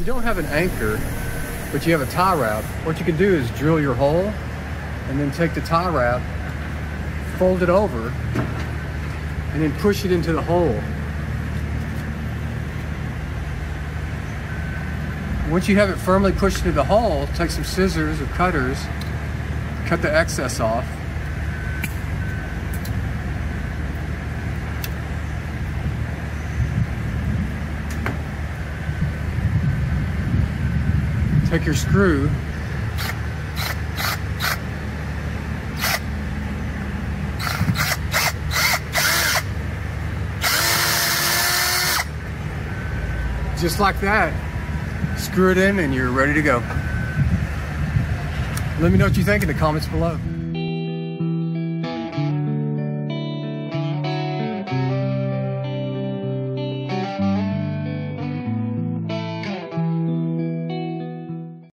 you don't have an anchor, but you have a tie wrap, what you can do is drill your hole and then take the tie wrap, fold it over, and then push it into the hole. Once you have it firmly pushed into the hole, take some scissors or cutters, cut the excess off. Take your screw. Just like that. Screw it in and you're ready to go. Let me know what you think in the comments below